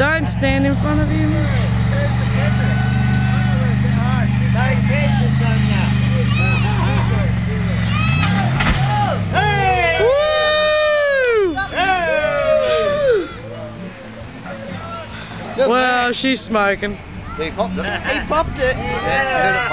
Don't stand in front of him. Woo! Well, she's smoking. He popped it. He popped it. Yeah, yeah.